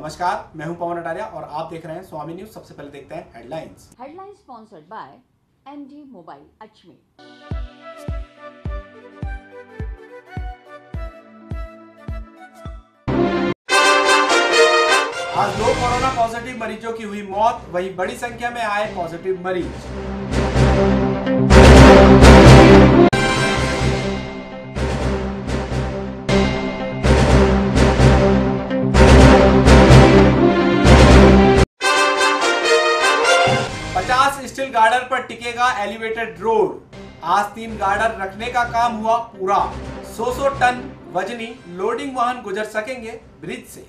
नमस्कार मैं हूँ पवन अटारिया और आप देख रहे हैं स्वामी न्यूज़। सबसे पहले देखते हैं headlines. Headline sponsored by MD Mobile Ajmer. आज दो कोरोना पॉजिटिव मरीजों की हुई मौत वहीं बड़ी संख्या में आए पॉजिटिव मरीज़। पचास स्टील गार्डर पर टिकेगा एलिवेटेड रोड। आज तीन गार्डर रखने का काम हुआ पूरा। 100 टन वजनी लोडिंग वाहन गुजर सकेंगे ब्रिज से।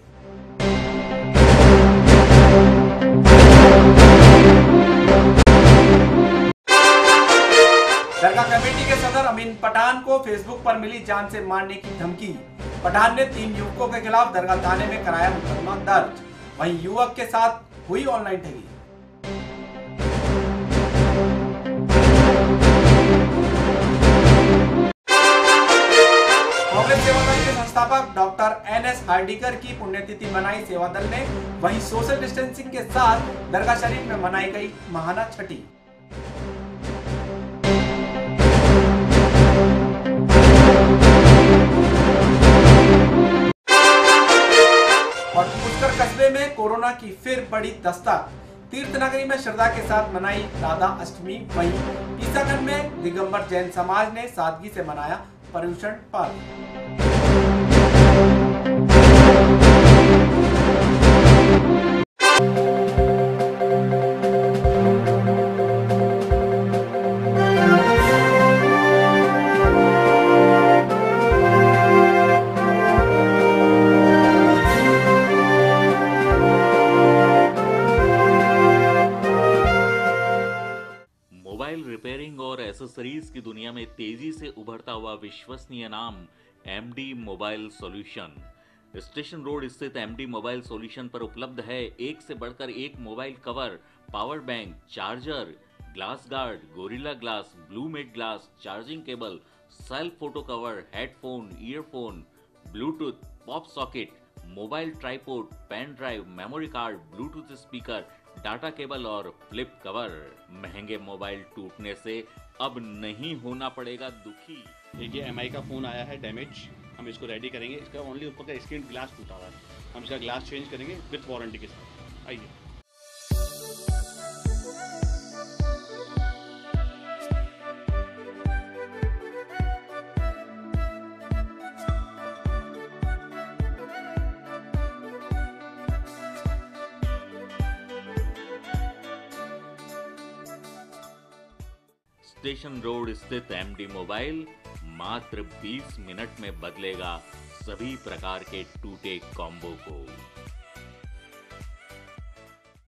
दरगाह कमेटी के सदर अमीन पठान को फेसबुक पर मिली जान से मारने की धमकी। पठान ने तीन युवकों के खिलाफ दरगाह थाने में कराया मुकदमा दर्ज। वहीं युवक के साथ हुई ऑनलाइन ठगी। दल के संस्थापक डॉक्टर एन एस हार्डिकर की पुण्यतिथि मनाई। सेवा दल ने वहीं सोशल डिस्टेंसिंग के साथ दरगाह शरीफ में मनाई गई महाना छठी। और पुष्कर कस्बे में कोरोना की फिर बड़ी दस्तक। तीर्थ नगरी में श्रद्धा के साथ मनाई राधा अष्टमी। वही ईसागंज में दिगंबर जैन समाज ने सादगी से मनाया पर्यूषण पर्व मोबाइल रिपेयरिंग और एसेसरीज की दुनिया में तेज़ी से उभरता हुआ विश्वसनीय नाम MD mobile solution station road स्थित एमडी मोबाइल सॉल्यूशन पर उपलब्ध है एक से बढ़कर एक mobile cover power bank charger glass guard gorilla glass blue matte glass charging cable self photo cover headphone earphone bluetooth pop socket mobile tripod pen drive memory card bluetooth speaker data cable और flip cover महँगे mobile टूटने से अब नहीं होना पड़ेगा दुखी। एक ये एमआई का फ़ोन आया है डैमेज हम इसको रेडी करेंगे। इसका ओनली ऊपर का स्क्रीन ग्लास टूटा हुआ है। हम इसका ग्लास चेंज करेंगे विथ वारंटी के साथ। आइए। स्टेशन रोड स्थित एमडी मोबाइल मात्र 20 मिनट में बदलेगा सभी प्रकार के टूटे कॉम्बो को।